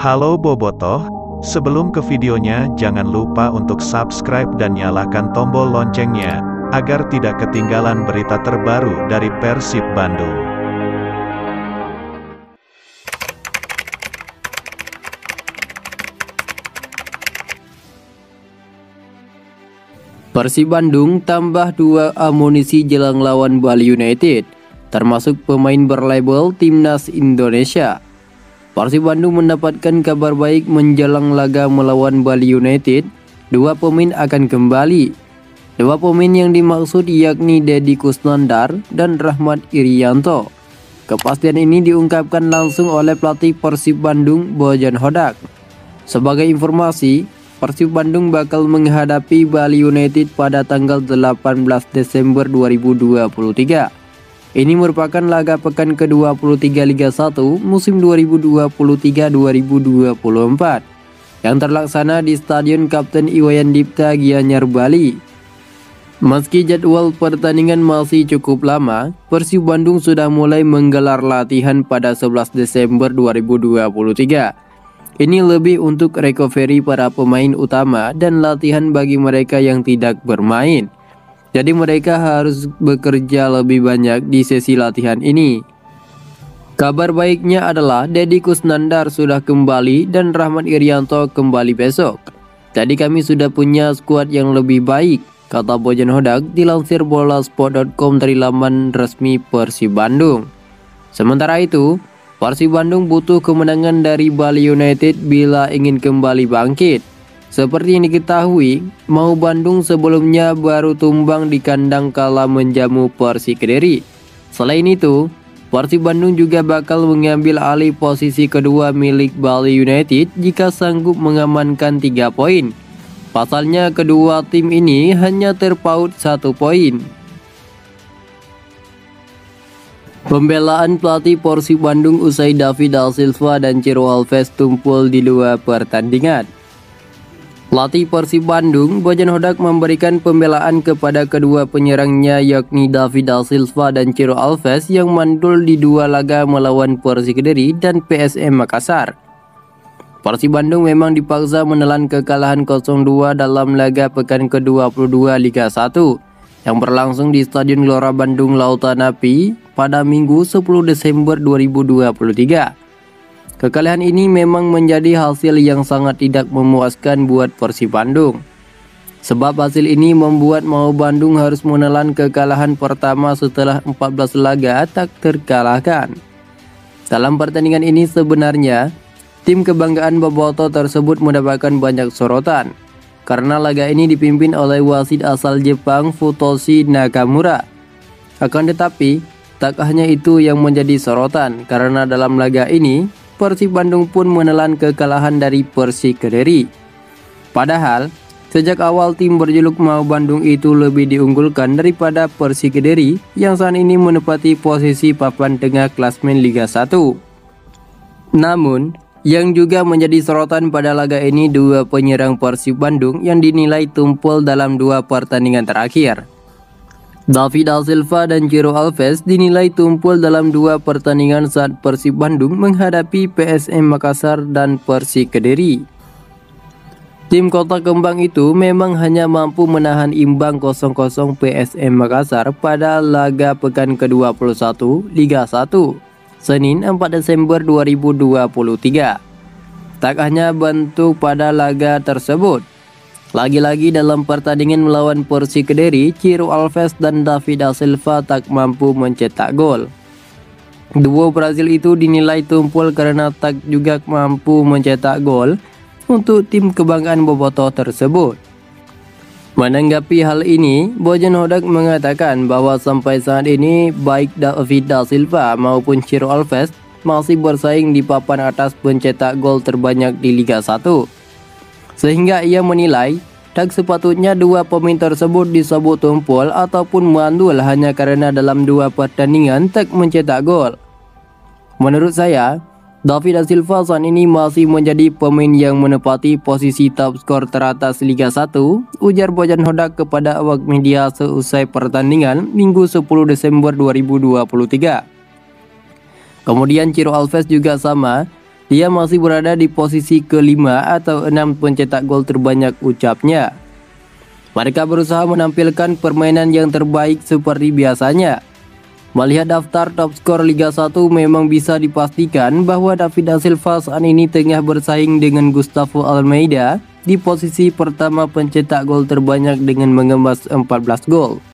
Halo Bobotoh, sebelum ke videonya jangan lupa untuk subscribe dan nyalakan tombol loncengnya, agar tidak ketinggalan berita terbaru dari Persib Bandung. Persib Bandung tambah dua amunisi jelang lawan Bali United, termasuk pemain berlabel Timnas Indonesia. Persib Bandung mendapatkan kabar baik menjelang laga melawan Bali United. Dua pemain akan kembali. Dua pemain yang dimaksud yakni Dedi Kusnandar dan Rahmat Irianto. Kepastian ini diungkapkan langsung oleh pelatih Persib Bandung Bojan Hodak. Sebagai informasi, Persib Bandung bakal menghadapi Bali United pada tanggal 18 Desember 2023. Ini merupakan laga pekan ke-23 Liga 1 musim 2023-2024 yang terlaksana di Stadion Kapten Iwayan Dipta Gianyar Bali. Meski jadwal pertandingan masih cukup lama, Persib Bandung sudah mulai menggelar latihan pada 11 Desember 2023. Ini lebih untuk recovery para pemain utama dan latihan bagi mereka yang tidak bermain. Jadi mereka harus bekerja lebih banyak di sesi latihan ini. Kabar baiknya adalah Dedi Kusnandar sudah kembali dan Rahmat Irianto kembali besok. Jadi kami sudah punya skuad yang lebih baik, kata Bojan Hodak dilansir bolasport.com dari laman resmi Persib Bandung. Sementara itu, Persib Bandung butuh kemenangan dari Bali United bila ingin kembali bangkit. Seperti yang diketahui, Mau Bandung sebelumnya baru tumbang di kandang kala menjamu Persi Kediri. Selain itu, Persib Bandung juga bakal mengambil alih posisi kedua milik Bali United jika sanggup mengamankan tiga poin. Pasalnya kedua tim ini hanya terpaut satu poin. Pembelaan pelatih Persib Bandung usai David Al Silva dan Ciro Alves tumpul di dua pertandingan. Pelatih Persib Bandung, Bojan Hodak memberikan pembelaan kepada kedua penyerangnya yakni David Da Silva dan Ciro Alves yang mandul di dua laga melawan Persik Kediri dan PSM Makassar. Persib Bandung memang dipaksa menelan kekalahan 0-2 dalam laga pekan ke-22 Liga 1 yang berlangsung di Stadion Gelora Bandung Lautan Api pada Minggu 10 Desember 2023. Kekalahan ini memang menjadi hasil yang sangat tidak memuaskan buat Persib Bandung. Sebab hasil ini membuat Mau Bandung harus menelan kekalahan pertama setelah 14 laga tak terkalahkan. Dalam pertandingan ini sebenarnya, tim kebanggaan Boboto tersebut mendapatkan banyak sorotan. Karena laga ini dipimpin oleh wasit asal Jepang Futoshi Nakamura. Akan tetapi, tak hanya itu yang menjadi sorotan karena dalam laga ini Persib Bandung pun menelan kekalahan dari Persik Kediri. Padahal, sejak awal tim berjuluk Mau Bandung itu lebih diunggulkan daripada Persik Kediri yang saat ini menepati posisi papan tengah klasmen Liga 1. Namun, yang juga menjadi sorotan pada laga ini dua penyerang Persib Bandung yang dinilai tumpul dalam dua pertandingan terakhir. David Silva dan Jiro Alves dinilai tumpul dalam dua pertandingan saat Persib Bandung menghadapi PSM Makassar dan Persik Kediri. Tim Kota Kembang itu memang hanya mampu menahan imbang 0-0 PSM Makassar pada laga pekan ke-21 Liga 1 Senin 4 Desember 2023. Tak hanya bentuk pada laga tersebut, lagi-lagi dalam pertandingan melawan Persi Kediri, Ciro Alves dan David da Silva tak mampu mencetak gol. Duo Brazil itu dinilai tumpul karena tak juga mampu mencetak gol untuk tim kebanggaan Boboto tersebut. Menanggapi hal ini, Bojan Hodak mengatakan bahwa sampai saat ini baik David da Silva maupun Ciro Alves masih bersaing di papan atas pencetak gol terbanyak di Liga 1 sehingga ia menilai tak sepatutnya dua pemain tersebut disebut tumpul ataupun mandul hanya karena dalam dua pertandingan tak mencetak gol. Menurut saya, David da Silva saat ini masih menjadi pemain yang menepati posisi top skor teratas Liga 1, ujar Bojan Hodak kepada awak media seusai pertandingan Minggu 10 Desember 2023. Kemudian Ciro Alves juga sama, dia masih berada di posisi kelima atau enam pencetak gol terbanyak ucapnya. Mereka berusaha menampilkan permainan yang terbaik seperti biasanya. Melihat daftar top skor Liga 1 memang bisa dipastikan bahwa David da Silva saat ini tengah bersaing dengan Gustavo Almeida di posisi pertama pencetak gol terbanyak dengan mengemas 14 gol.